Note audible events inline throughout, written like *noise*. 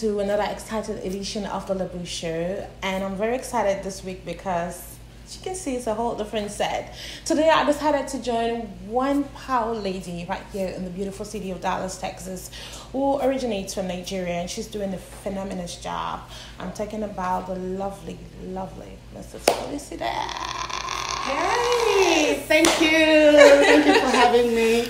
To another excited edition of the Labu Show. And I'm very excited this week because as you can see it's a whole different set. Today I decided to join one power lady right here in the beautiful city of Dallas, Texas, who originates from Nigeria and she's doing a phenomenal job. I'm talking about the lovely, lovely Mrs. Felicitas. Hey, thank you. Thank you for having me.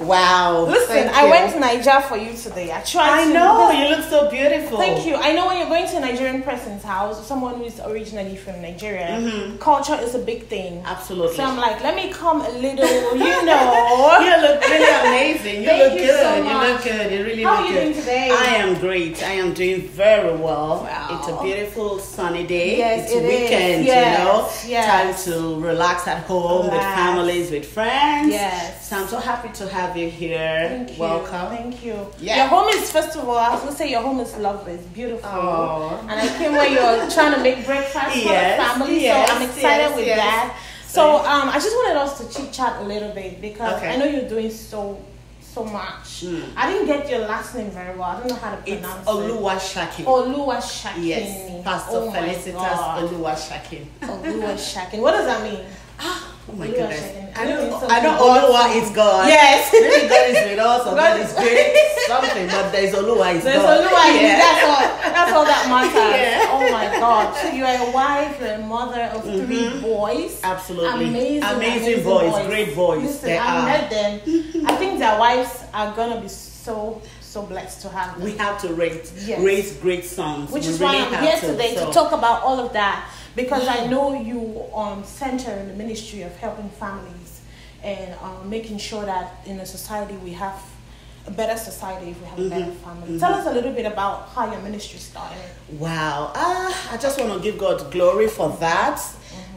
Wow. Listen, I went to Nigeria for you today. I tried. I to, know you look so beautiful. Thank you. I know when you're going to a Nigerian person's house, someone who is originally from Nigeria, Mm-hmm. culture is a big thing. Absolutely. So I'm like, let me come a little, you know. *laughs* you look really amazing. You Thank look you good. so you look good. You really How look are you good. doing today? I am great. I am doing very well. Wow. It's a beautiful sunny day. Yes, it's it is. weekend, Yes, you know. yes. Time to relax at home with families, with friends. Yes. So I'm so happy to have you here. Thank you. Welcome. Thank you. Yeah. Your home is, first of all, I was going to say your home is lovely. It's beautiful. Aw. And I came when you're trying to make breakfast for the family. yes, so I'm excited yes, with yes. that. So um, I just wanted us to chit chat a little bit because Okay. I know you're doing so so much. Mm. I didn't get your last name very well. I don't know how to It's pronounce it. Oluwashakin. Oluwa Shakin. Yes, Pastor oh Felicitas. Oluwashakin. Oluwa Shakin. What does that mean? Oh my Oluwa goodness. Shakin. I It means know, something I know God- Oluwa is God. Yes. *laughs* Maybe God is with us or God God is- is great. Something, but there's Oluwa is There's God. Oluwa. in it. Yeah. That's all. That's all that matters. *laughs* Yeah. Oh my God. So you're a wife, you're a mother of three boys. Mm-hmm. Absolutely. Amazing, Amazing boys, great boys. Listen, They I are. met them. I think their wives are gonna be so so blessed to have them. We have to raise, Yes. raise great sons. Which we is really why I'm here to, today so. to talk about all of that because I know you um center in the ministry of helping families and um, making sure that in a society we have a better society if we have a better Mm-hmm. family. Tell us a little bit about how your ministry started. Wow. Uh, I just want to give God glory for that.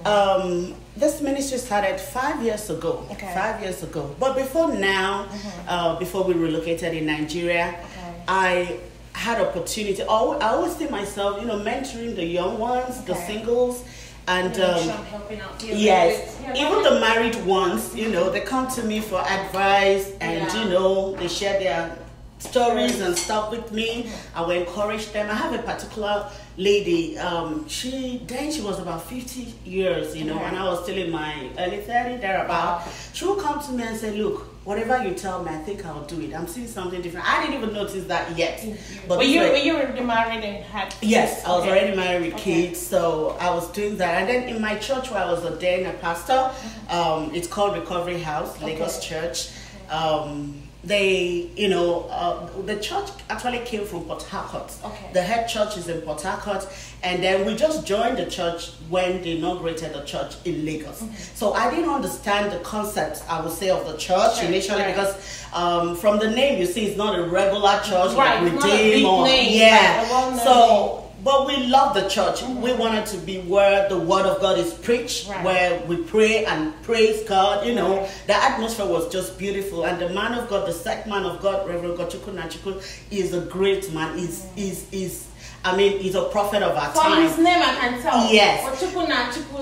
Um, this ministry started five years ago. Okay. Five years ago. But before now, uh, before we relocated in Nigeria, Okay. I had opportunity. I always see myself, you know, mentoring the young ones, the singles, and um, helping out. Yes, Yeah, even the married ones, you know, they come to me for advice and, Yeah. you know, they share their stories and stuff with me. I will encourage them. I have a particular lady, um, she, then she was about 50 years, you know, Okay. and I was still in my early 30, thereabout. She will come to me and say, look, whatever you tell me, I think I'll do it. I'm seeing something different. I didn't even notice that yet. But were you were you already married and had Yes, I was Okay. already married with Okay. kids, so I was doing that. And then in my church where I was ordained a pastor, um, it's called Recovery House, Lagos Okay. Church. Um, they, you know, uh, the church actually came from Port Harcourt. Okay. The head church is in Port Harcourt, and then we just joined the church when they inaugurated the church in Lagos. So I didn't understand the concept, I would say, of the church Right, initially right. because um, from the name you see, it's not a regular church Right, like it's not a Redeem or name, yeah. right, so but we love the church. We wanted to be where the word of God is preached, Right. where we pray and praise God. You know, Right. the atmosphere was just beautiful. And the man of God, the second man of God, Reverend Gochuku Nachuku, is a great man. Is is is I mean, he's a prophet of our time. From his name, I can tell. Yes.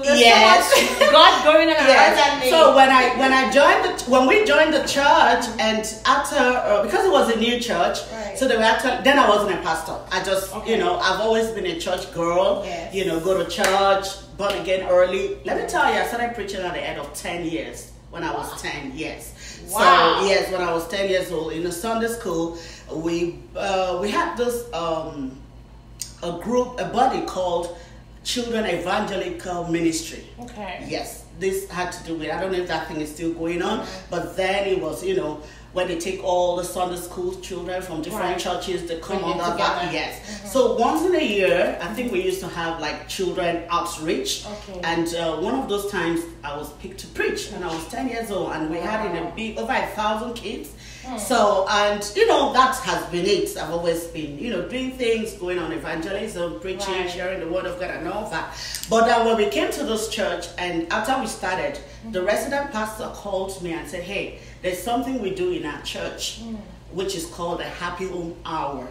Yes. God going on Yes. name. So when I when I joined the when we joined the church and after uh, because it was a new church, Right. so they were actually then I wasn't a pastor. I just Okay. you know I've always been a church girl. Yes. You know, go to church, born again early. Let me tell you, I started preaching at the age of ten years when I was ten. Yes. Wow. So yes, when I was ten years old in a Sunday school, we uh, we had this. Um, a group, a body called Children Evangelical Ministry. Okay. Yes, this had to do with, I don't know if that thing is still going on, but then it was, you know, when they take all the Sunday school children from different Right. churches, they come Bring under that. Yes. So once in a year, I think we used to have like children outreach. Okay. And uh, one of those times I was picked to preach and I was 10 years old and we had in a big, over a thousand kids. So, and you know, that has been it. I've always been, you know, doing things, going on evangelism, preaching, Right. sharing the word of God and all that. But then when we came to this church and after we started, the resident pastor called me and said, Hey, there's something we do in our church, which is called a happy home hour.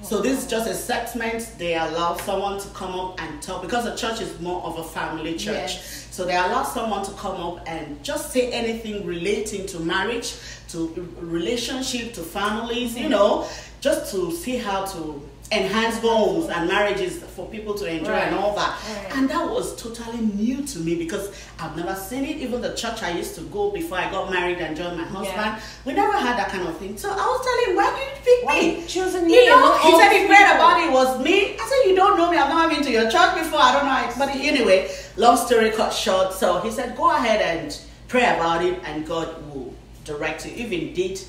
So this is just a segment. They allow someone to come up and talk because the church is more of a family church. Yes. So they allow someone to come up and just say anything relating to marriage, to relationship, to families, you know, just to see how to enhance homes and marriages for people to enjoy and all that. Right. And that was totally new to me because I've never seen it. Even the church I used to go before I got married and joined my husband, Yeah. we never had that kind of thing. So I was telling him, why did you pick Why me? you choosing You me know, among he said he prayed about it, it was me. I said, You don't know me, I've never been to your church before, I don't know. But anyway, long story cut short. So he said, Go ahead and pray about it, and God will direct you. If indeed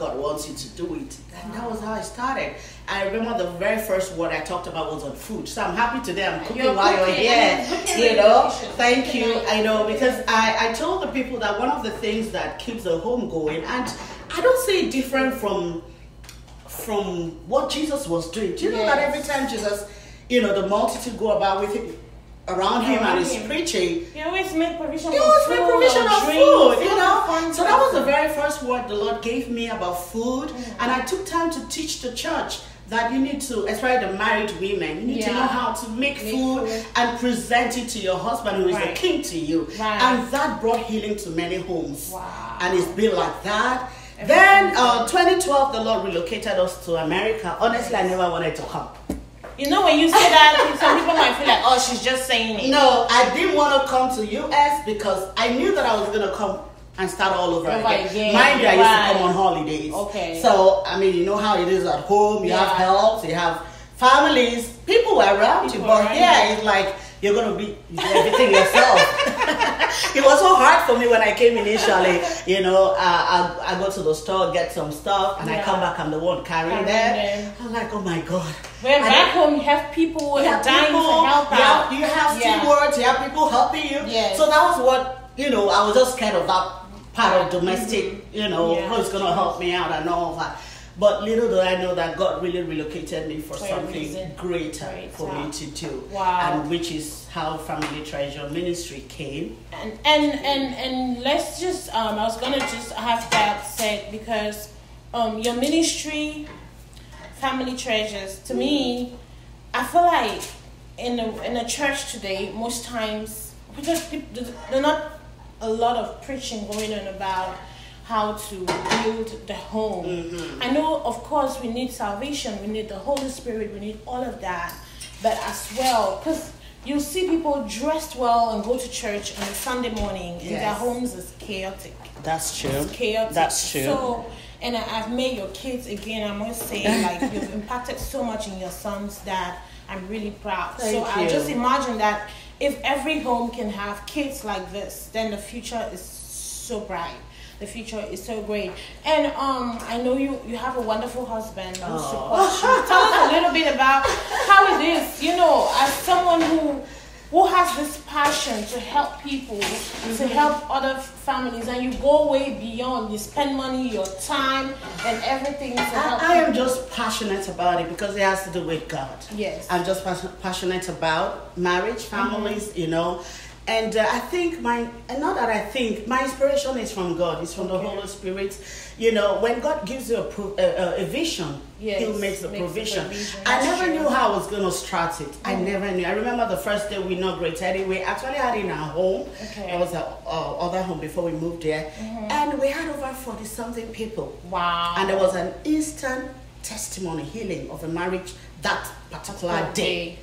God wants you to do it. And that was how I started. I remember the very first word I talked about was on food. So I'm happy today I'm cooking You're while you're here. *laughs* and it's looking You know, *laughs* thank you. I know because I, I told the people that one of the things that keeps the home going, and I don't see it different from from what Jesus was doing. Do you know that every time Jesus, you know, the multitude go about with him around him Around and he's him. preaching, You always make provision he always made provision of drinks, food, you know. So that was the very first word the Lord gave me about food, Mm. and I took time to teach the church that you need to, especially the married women, you need to know how to make, Make food, food. and present it to your husband, who is the king to you, Right. and that brought healing to many homes. Wow. And it's been like that. Everything Then, uh, 2012, the Lord relocated us to America. Honestly, I never wanted to come. You know, when you say that, *laughs* some people might feel like, oh, she's just saying it. No, I didn't want to come to US because I knew that I was gonna come and start all over, Over again. again, Mind you, I used to come on holidays. Okay. So I mean, you know how it is at home. You have Yeah. help. You have families. People were around you, but you. it's like you're gonna be you everything yourself. *laughs* it was so hard for me when I came initially. You know, uh, I I go to the store, get some stuff, and I come back. I'm the one carrying them. I'm like, oh my god. Where And back home, you have people you have dying people, to help you out. have, you have Yeah. stewards, you have people helping you. Yes. So that was what, you know, I was just scared of that part of domestic, you know, Yeah. who's going to help me out and all that. But little do I know that God really relocated me for, For something greater for me to do. Wow. And which is how Family Treasure Ministry came. and and and and let's just um i was gonna just have that said because um your ministry family treasures to me i feel like in a in a church today most times because there's not a lot of preaching going on about how to build the home mm-hmm. i know of course we need salvation we need the holy spirit we need all of that but as well because you see people dressed well and go to church on a sunday morning and their homes is chaotic That's true. it's chaotic. That's true. So, and I, I've met your kids again. I must say, *laughs* like you've impacted so much in your sons that I'm really proud. Thank so Thank I just imagine that if every home can have kids like this, then the future is so bright. The future is so great. And um, I know you you have a wonderful husband who supports you. Tell us a little bit about how it is. You know, as someone who who has this passion to help people, to Mm-hmm. help other families, and you go way beyond. You spend money, your time, and everything to help. I, I am just passionate about it because it has to do with God. Yes. I'm just pas- passionate about marriage, Mm-hmm. families, you know. And uh, I think my, and not that I think, my inspiration is from God, it's from the Holy Spirit. You know, when God gives you a, pro- a, vision, Yes, He'll make the makes the provision. provision. I never knew how I was going to start it. I Mm. never knew. I remember the first day we inaugurated it, we actually had it in our home. Okay. It was our, our other home before we moved there. Mm-hmm. And we had over 40 something people. Wow. And there was an instant testimony healing of a marriage that particular day.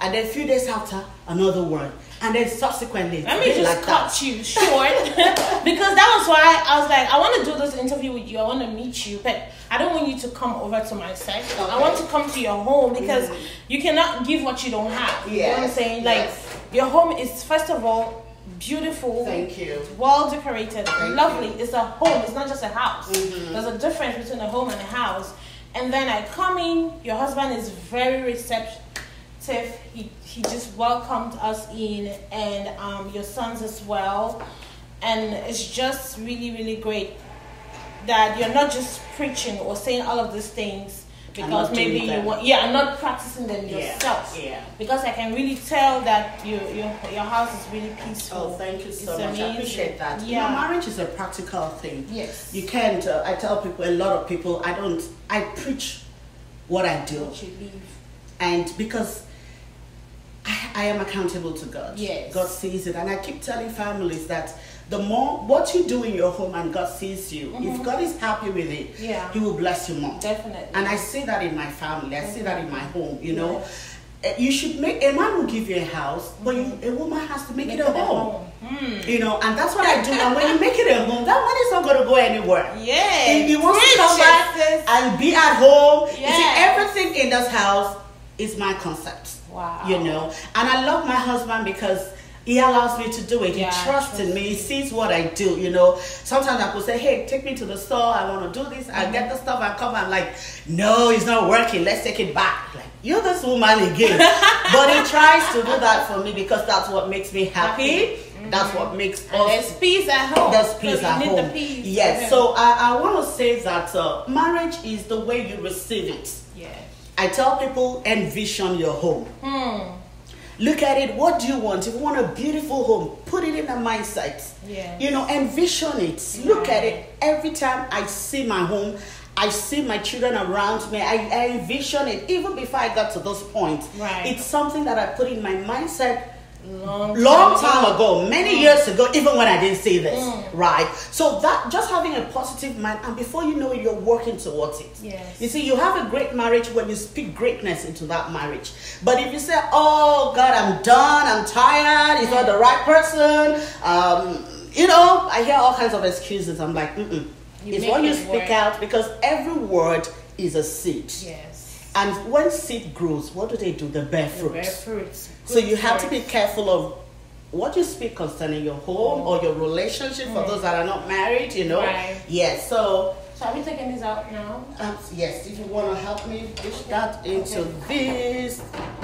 And then a few days after, another one. And then subsequently, Let me just like cut that. you short *laughs* because that was why I was like, I want to do this interview with you. I want to meet you, but I don't want you to come over to my set. I want to come to your home because you cannot give what you don't have. You know what I'm saying? Like, yes. your home is first of all beautiful. Thank you. Well decorated, Thank lovely. you. Mm-hmm. It's a home. It's not just a house. There's a difference between a home and a house. And then I come in. Your husband is very receptive. He he just welcomed us in, and um, your sons as well. And it's just really really great that you're not just preaching or saying all of these things because maybe you want yeah, and not practicing them Yeah, yourself. yeah. Because I can really tell that you, your your house is really peaceful. Oh, thank you so It's much. I appreciate that. You Yeah. know, marriage is a practical thing. Yes. You can't, uh, I tell people, a lot of people, I don't, I preach what I do. You. And because I, I am accountable to God. Yes. God sees it. And I keep telling families that the more what you do in your home and God sees you, if God is happy with it, Mm-hmm. Yeah. He will bless you more. Definitely. And I see that in my family. I see that in my home. You know, Yes. Uh, you should make a man will give you a house, but you, a woman has to make, it a home. Hmm. You know, and that's what I do. And when you make it a home, that money is not going to go anywhere. Yeah. If you want to Preach come back and be at home, you see, everything in this house is my concept. Wow. You know, and I love my husband because he allows me to do it. Yeah, he trusts in me. He sees what I do. You know, sometimes I could say, "Hey, take me to the store. I want to do this." I get the stuff. I come. I'm like, "No, it's not working. Let's take it back." Like you're this woman again. *laughs* but he tries to do that for me because that's what makes me happy. That's what makes And us there's peace at home. there's peace at home. need the peace. Yes. Okay. So I, I want to say that uh, marriage is the way you receive it. Yeah. I tell people envision your home. Hmm. Look at it. What do you want? If you want a beautiful home, put it in a mindset. Yes. You know, envision it. Look at it. Every time I see my home, I see my children around me. I, I envision it. Even before I got to this point, Right. it's something that I put in my mindset Long, long time ago, many years ago, even when I didn't see this, Mm. right? So that just having a positive mind, and before you know it, you're working towards it. Yes. You see, you have a great marriage when you speak greatness into that marriage. But if you say, "Oh God, I'm done, I'm tired, he's not the right person," um, you know, I hear all kinds of excuses. I'm like, Mm-mm. You it's when you speak work. out because every word is a seed. Yes. And when seed grows, what do they do? They bear The fruit. rare fruits. So you have to be careful of what you speak concerning your home or your relationship for those that are not married, you know. Right. Yes. So So are we taking this out now? um, yes, if you want to help me dish that into this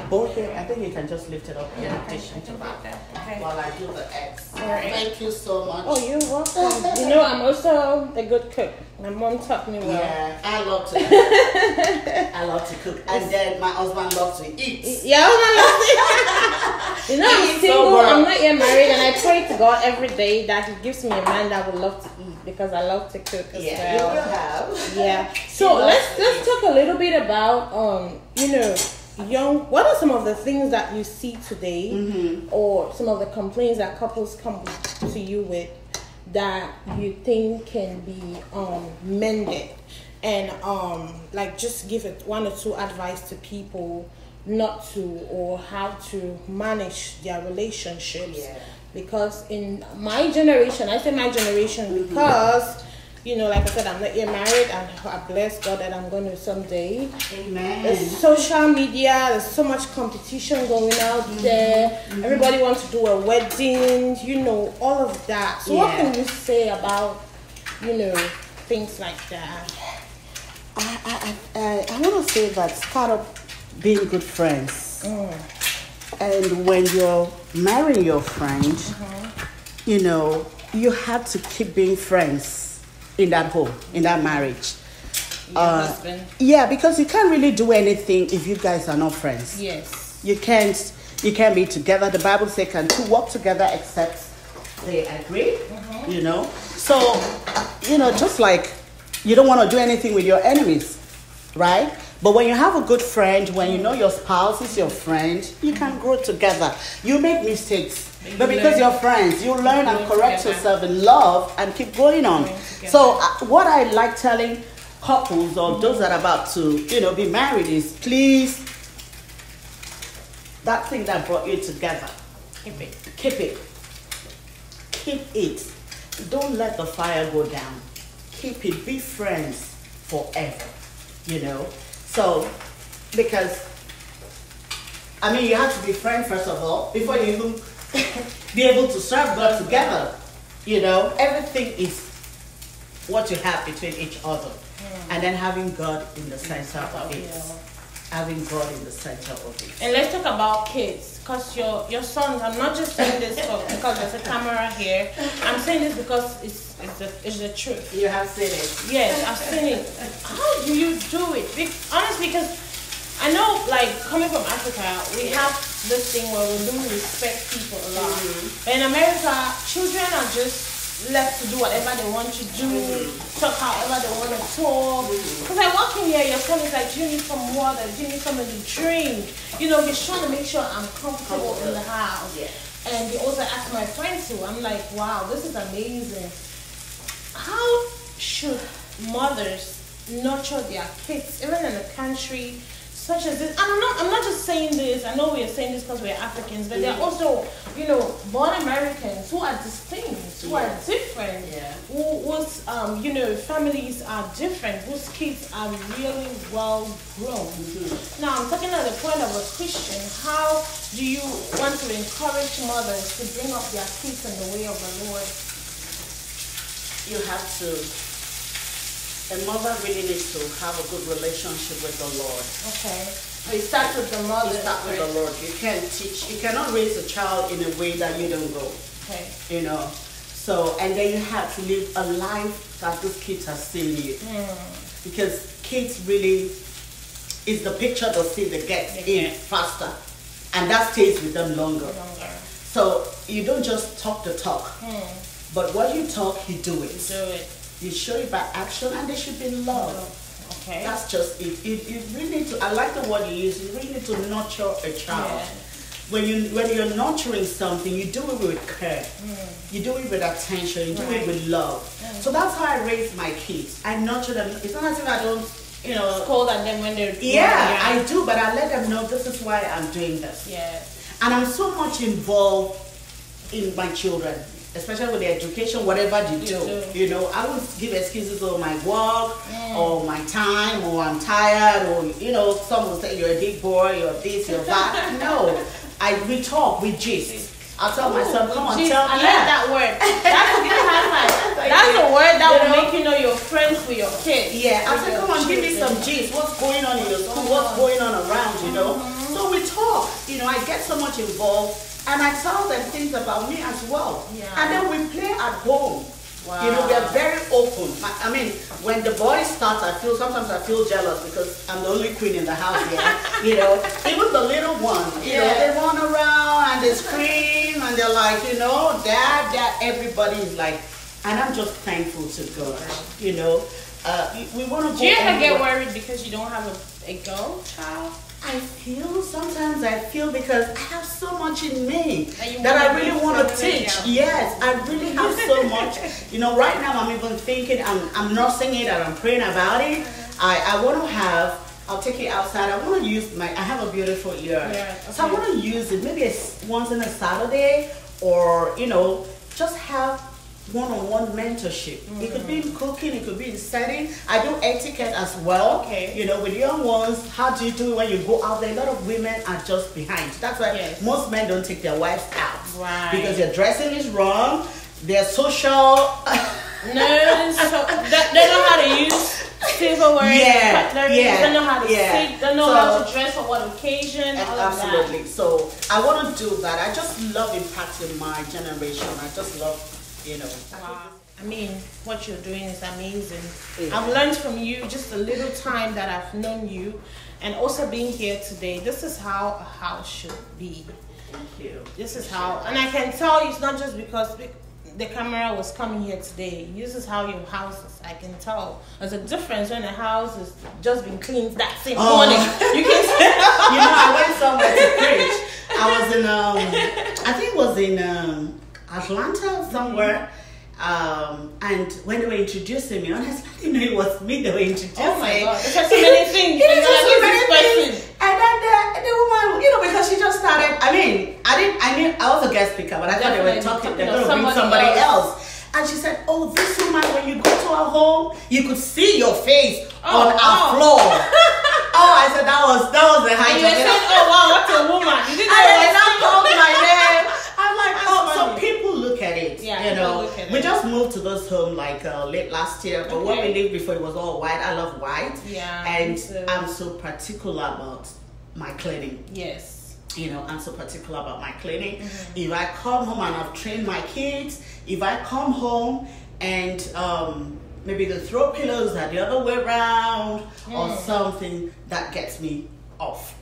bowl here, I think you can just lift it up and okay. dish into that Okay. while I do the eggs. Alright. Thank you so much. Oh, you're welcome. *laughs* you know, I'm also a good cook. My mom taught me well. Yeah, I love to. cook. *laughs* I love to cook, and then my husband loves to eat. Yeah, I was gonna say- you know, I'm single. sober. I'm not yet married, and I pray to God every day that He gives me a man that would love to eat because I love to cook as Yeah, you will have. Yeah. *laughs* So let's let's talk a little bit about um you know young. What are some of the things that you see today, Mm-hmm. or some of the complaints that couples come to you with that you think can be um mended, and um like just give it one or two advice to people not to or how to manage their relationships Yeah. because in my generation, I say my generation because you know, like I said, I'm not yet married, and I bless God that I'm going to someday. Amen. There's social media. There's so much competition going out mm-hmm. there. Mm-hmm. Everybody wants to do a wedding. You know, all of that. So, what can you say about, you know, things like that? I, I, I, I want to say that start up being good friends. Mm. And when you're marrying your friend, mm-hmm. you know, you have to keep being friends in that home, in that marriage. Your Uh, husband? Yeah, because you can't really do anything if you guys are not friends. Yes. You can't you can't be together. The Bible says can two walk together except they agree. You know? So, you know, just like you don't want to do anything with your enemies, right? But when you have a good friend, when you know your spouse is your friend, you can grow together. You make mistakes. But you because learn. you're friends, you learn and correct together. yourself in love and keep going on. So, uh, what I like telling couples or those that are about to, you know, be married is please that thing that brought you together. Keep it. Keep it. Keep it. Don't let the fire go down. Keep it. Be friends forever. You know? So, because, I mean, you have to be friends first of all before you even *laughs* be able to serve God together. You know? Everything is what you have between each other. Hmm. And then having God in the center of it. Yeah. Having God in the center of it. And let's talk about kids, cause your your sons. I'm not just saying this for, because there's a camera here. I'm saying this because it's it's the it's the truth. You have seen it. Yes, I've seen it. How do you do it? Be- honestly, because I know, like coming from Africa, we have this thing where we do respect people a lot. But in America, children are just left to do whatever they want to do, talk however they want to talk. Because I walk in here, your son is like, do you need some water? Do you need something to drink? You know, he's trying to make sure I'm comfortable in the house. Yeah. and they also ask my friends too. I'm like, wow, this is amazing. How should mothers nurture their kids, even in a country such as this? And I'm not, I'm not just saying this. I know we are saying this because we're Africans, but there are also, you know, born Americans who are distinct, who are different, Yeah. who, whose, um, you know, families are different, whose kids are really well grown. Now, I'm talking at the point of a Christian. How do you want to encourage mothers to bring up their kids in the way of the Lord? You have to. A mother really needs to have a good relationship with the Lord. Okay. We start with the mother. You start with the Lord. You can't teach. You cannot raise a child in a way that you don't go. Okay. You know. So and then you have to live a life that those kids are seen you. Because kids really is the picture they see that gets in faster, and that stays with them longer. Longer. So you don't just talk the talk, Hmm. but what you talk, you do it. Do it. You show it by action, and they should be loved. Okay. That's just it. You, you really need to. I like the word you use. You really need to nurture a child. Yeah. When you when you're nurturing something, you do it with care. Hmm. You do it with attention. You do Right. it with love. Hmm. So that's how I raise my kids. I nurture them. It's not as if I don't, you know. scold at them when they're Yeah, I do, but I let them know this is why I'm doing this. Yeah. And I'm so much involved in my children, especially with the education, whatever they You do. You know, I won't give excuses of my work or my time or I'm tired or, you know, some will say you're a big boy, you're this, you're that. *laughs* no, I we talk, we gist. I'll tell my son, come on, Jeez, tell I me. like that word. *laughs* That's a good. That's a word that You will know? make you know you're friends with your kids. Yeah, I said, come on, give me some gist. What's going on in your school? What's going on around, you know? Mm-hmm. So we talk. You know, I get so much involved and I tell them things about me as well. Yeah. And then we play at home. Wow. You know, we are very open. I I mean, when the boys start, I feel sometimes I feel jealous because I'm the only queen in the house here. *laughs* you know, even the little ones, you know, Yeah. they run around and they scream and they're like, you know, dad, dad. Everybody is like, and I'm just thankful to God. You know, uh, we- we want to go. Do you ever get worried because you don't have a, a girl child? I feel sometimes I feel because I have so much in me That I really want to teach. Yes, I really have so much. You know, right now I'm even thinking I'm I'm nursing it and I'm praying about it. I I want to have. I'll take it outside. I want to use my. I have a beautiful ear, Yeah, so I want to use it. Maybe once in a Saturday, or you know, just have one-on-one mentorship. It could be in mm-hmm. cooking, it could be in setting. I do etiquette as well. Okay. You know, with young ones, how do you do it when you go out there? A lot of women are just behind. That's why Yes. most men don't take their wives out. Right. Because their dressing is wrong, their social *laughs* No, so they, know how to use silverware, Yeah, cutlery, yeah, they know how to yeah. sit, they know how to dress for what occasion, all of that. Absolutely. So I want to do that. I just love impacting my generation. I just love, you know. Wow. I mean, what you're doing is amazing. Yeah. I've learned from you just a little time that I've known you, and also being here today. This is how a house should be. Thank you. This is how, and I can tell you it's not just because the- camera was coming here today. This is how your house is. I can tell. There's a difference when a house is just been cleaned that same Oh. morning. You can *laughs* you know, I went somewhere to preach. I was in, um, I think it was in um, Atlanta somewhere. Um, and when they were introducing me, honestly, *laughs* I didn't know it was me they were introducing. Oh my God, there's just so many things. *laughs* Know, And just so many things. And then the, the woman, you know, because she just started. I mean, I didn't. I knew I was a guest speaker, but I thought they were talking. They're going to bring somebody somebody else. And she said, "Oh, this woman, when you go to her home, you could see your face Oh, on wow. our floor." *laughs* oh, I said that was that was the height And you saying, oh wow, what a woman. You didn't know did it not was call my name. I'm like, That's oh, so funny. people look at it. Yeah, you people know, look at we it. just moved to this home like uh, late last year, but when we lived before, it was all white. I love white. Yeah, and. I'm so particular about my cleaning. Yes. You know, I'm so particular about my cleaning. Mm-hmm. If I come home and I've trained my kids, if I come home and um, maybe the throw pillows are the other way around or Mm. something, that gets me off.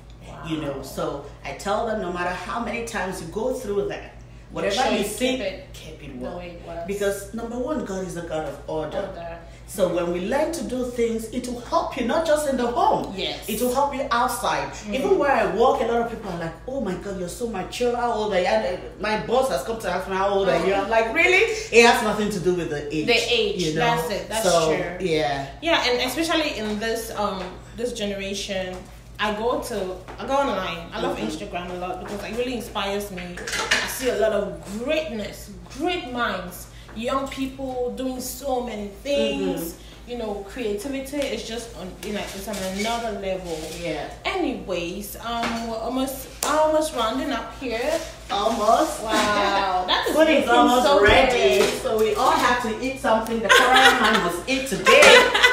You know, so I tell them no matter how many times you go through that, whatever sure you see, keep it keep it the well. way it was. Because number one, God is a God of order. Order. So when we learn to do things, it will help you not just in the home. Yes. It will help you outside. Even where I work, a lot of people are like, "Oh my God, you're so mature. How old are you?" And, uh, My boss has come to ask me, "How old are you?" I'm like, "Really?" It has nothing to do with the age. The age, You know? that's it, that's so, true. Yeah. Yeah, and especially in this um this generation, I go to I go online. I love Instagram a lot because it really inspires me. I see a lot of greatness, great minds, young people doing so many things. You know, creativity is just on you know it's on another level. Yeah. Anyways, um, we're almost almost rounding up here. Almost. Wow, *laughs* that is Food is almost so ready, good. so we all have to eat something. The cameraman must eat today. *laughs*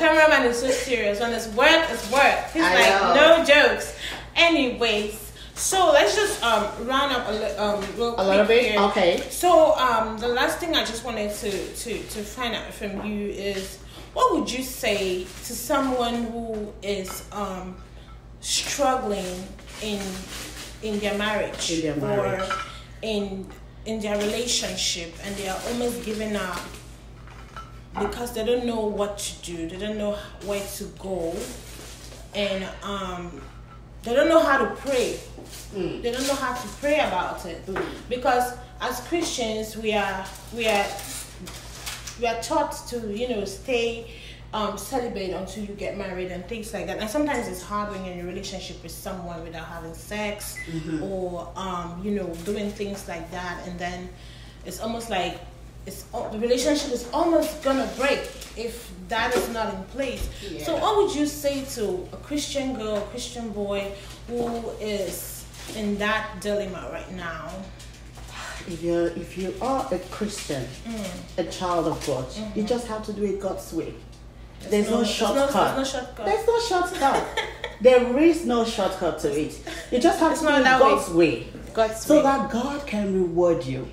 Cameraman is so serious. When it's work, it's work. He's I like, know. no jokes. Anyways, so let's just um round up a, li- um real A little bit. here. Okay. So um the last thing I just wanted to to to find out from you is what would you say to someone who is um struggling in in their marriage, In their marriage. or in in their relationship and they are almost giving up because they don't know what to do. They don't know where to go. And um they don't know how to pray. Mm. they don't know how to pray about it. Because as christians we are we are we are taught to you know stay um, celibate until you get married and things like that. And sometimes it's hard when you're in a relationship with someone without having sex or um, you know doing things like that. And then it's almost like it's the relationship is almost gonna break if that is not in place so what would you say to a christian girl a christian boy who is in that dilemma right now If you if you are a Christian, mm. a child of God, you mm-hmm. just have to do it God's way. There's no, there's shortcut. there's no shortcut There's no shortcut. *laughs* there is no shortcut to it. You just have It's to do it that way. God's way. God's so way. that God can reward you.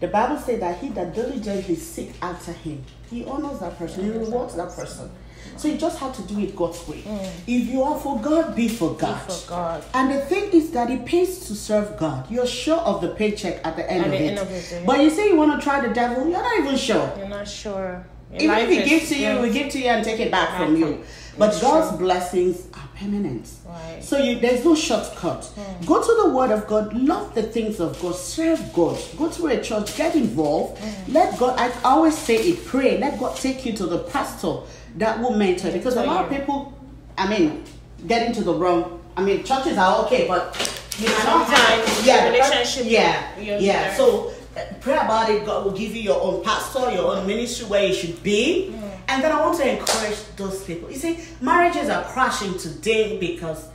The Bible says that he that diligently seek after him, he honors that person, he rewards that person. So you just have to do it God's way. Mm. If you are for God, be for God. for God. And the thing is that it pays to serve God. You're sure of the paycheck at the end, At of, the it. end of day. But you say you want to try the devil, you're not even sure. You're not sure. Even if he is gives to you, good. we give to you and take it back from you. But It's God's true. blessings are permanent. Right. So you there's no shortcut. Hmm. Go to the Word of God, love the things of God, serve God. Go to a church, get involved. Hmm. Let God. I always say it. Pray. Let God take you to the pastor that will mentor. Because a lot of people, I mean, get into the wrong. I mean, churches are okay, but you know, Sometimes yeah, relationship yeah, yeah. So uh, pray about it. God will give you your own pastor, your own ministry where you should be. Mm. And then I want to encourage those people. You see, marriages are crashing today because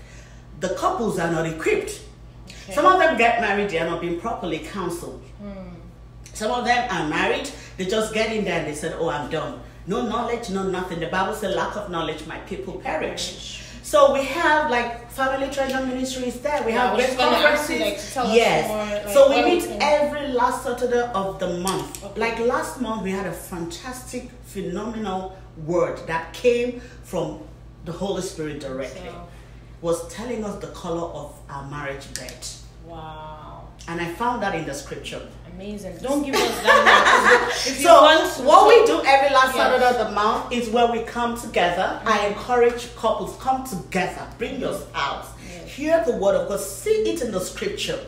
the couples are not equipped. Some of them get married, they are not being properly counseled. Hmm. Some of them are married, they just get in there and they said, Oh, I'm done. No knowledge, no nothing. The Bible says, lack of knowledge, my people perish. So we have like family treasure ministries there. We have was great gonna ask you, conferences. like, to tell us yes. more, like, so we meet every last Saturday of the month. Okay. Like last month, we had a fantastic, phenomenal word that came from the Holy Spirit directly. So- Was telling us the color of our marriage bed. Wow. And I found that in the scripture. Amazing. Don't give us that now. If you *laughs* So what we do every last. Saturday of the month is where we come together. I mm-hmm. encourage couples come together, bring your mm-hmm. spouse, Yeah. hear the word of God, see it in the scripture.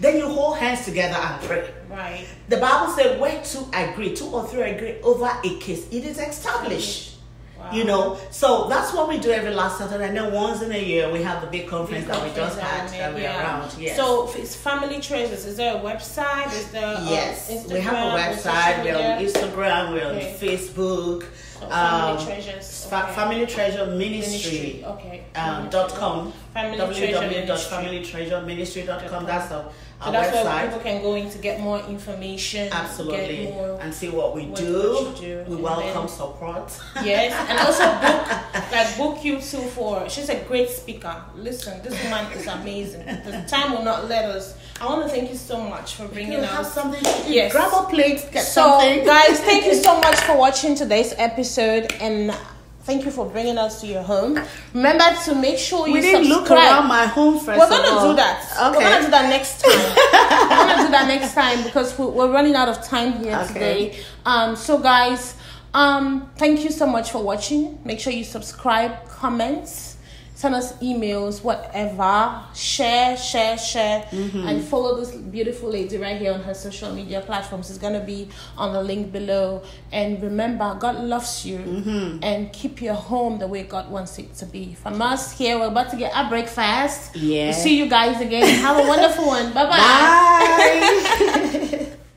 Then you hold hands together and pray. Right. The Bible says where two agree, two or three agree over a case, it is established. Wow. You know, so that's what we do every last Saturday, and then once in a year we have the big conference that we just had that we're around. Yes. So it's family treasures. Is there a website? Is there um, Yes, Instagram, we have a website. We're on? Instagram. We're Okay. on Facebook. So family um, treasures. Fa- okay. Family Treasure Ministry. Ministry. Okay. Um, Family dot treasure. com Family Treasure Ministry. www.familytreasureministry.com that's our, So that's where people can go in to get more information. absolutely Get more. and see what we what- do. do, we and welcome then- support Yes, and *laughs* also book like book you too for. She's a great speaker. Listen, this woman is amazing. The time will not let us. I want to thank you so much for bringing you have us. something. Yes. grab a plate get So, something guys, thank you *laughs* so much for watching today's episode and. Thank you for bringing us to your home. Remember to make sure you we didn't subscribe. look around my home 1st We're gonna do that. Okay. We're gonna do that next *laughs* time. We're gonna do that next time because we're, we're running out of time here Okay. today. Um, so guys, um, thank you so much for watching. Make sure you subscribe, comments, send us emails, whatever. Share, share, share, mm-hmm. and follow this beautiful lady right here on her social media platforms. It's gonna be on the link below. And remember, God loves you, mm-hmm. and keep your home the way God wants it to be. From us here, we're about to get our breakfast. Yeah. We'll see you guys again. Have a wonderful one. *laughs* Bye-bye. Bye. *laughs*